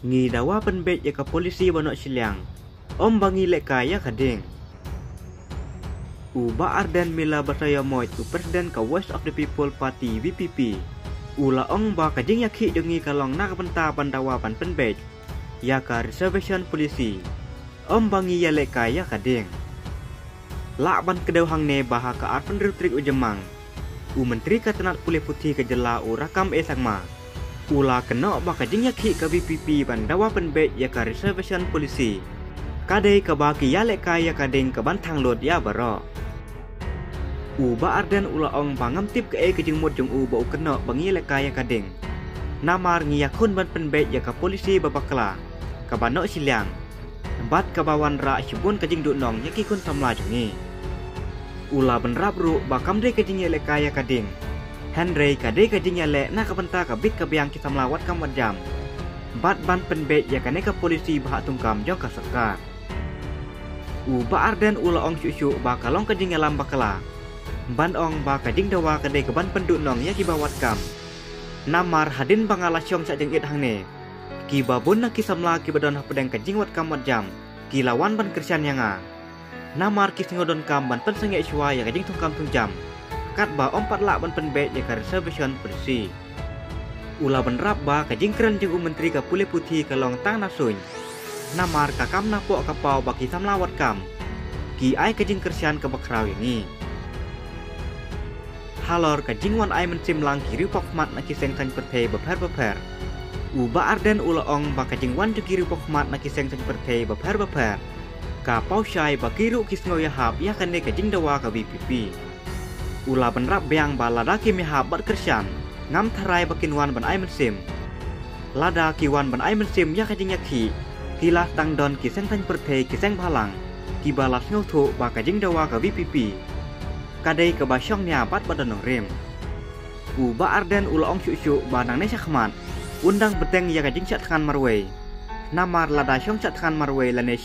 Ngi dawa penbet ya ka polisi banok siliang. Om bangi leka ya kading. Uba Arden Mila Bataya Moit u Presiden ka West of the People Party WPP. Ula ong ba yakhi dengi kalong nak benta pandawa pan penbet. Ya ka reservation polisi. Om bangi ya leka ya kading. Lak ban kedau hang ne baha ka arpan trik ujemang. U menteri katenat pulih putih ke jela u rakam e sangma. Ula kena ba kajing yakhi ka WPP pandawa penbet ya ka reservation polisi. Kadai ka baki ya leka ya kading ka bantang lot ya barok. U ba arden ula ong bangam tip ke e ke jeng mut jeng ba u kena bangi le kaya kading. Namar ngi yakun ban penbet ya ka polisi babakla. Ka banok siliang. Bat ka bawan ra shibun ke jeng duk nong yaki kun tamla jengi. Ula ben rap ru ba kam de ke jeng le kaya kading. Henry ka de ke jeng le na ka benta ka bit ka biang kita melawat kam. Bat ban penbet ya ka ne ka polisi bah tungkam jong ka sekar. U ba arden ula ong syuk ba kalong ke jeng lam bakala ban ong ba kading dawa kadai ke ban penduk nong ya kibawat kam. Namar hadin bangala syong sak jengit hang ne. Ki babun nak kisamla ki badon pedang kajing wat kam wat jam. Ki lawan ban kersian yang a. Namar ki singodon kam ban sengek syua ya kajing tung kam tung jam. Kat ba ompat lak ban penbet ya ka reservation polisi. Ula ban rap ba kajing keren jeng menteri ka pulih putih ka long tang nasuny. Namar kakam napok kapau baki samlawat kam. Ki ai kajing kersian ke bakrau yang ni halor ka jingwan ai men sim lang kiri pok mat na kiseng tan perte beper beper. Uba arden ula ong ba ka jingwan tu kiri pok mat na kiseng tan perte beper beper. Ka pau syai ba kiru kis ya hab ya kan ka jing dawa ka BPP. Ula benrap beang ba lada ki mi hab bat kersian. Ngam tarai ba kinwan ban ai sim. Lada kiwan ban ai sim ya ka jing yakhi. Tang don kiseng tan perte kiseng balang. Ki balas ngau thu ba ka jing dawa ka BPP kadai ke basyong ni apat pada nong rem. Uba arden ula ong syuk syuk banang ne syakmat. Undang beteng ya kajing tekan marway. Namar lada syong cat tekan marway lane.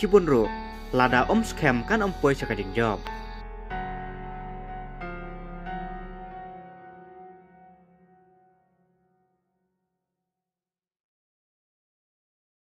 Lada om scam kan om poi sakajing job.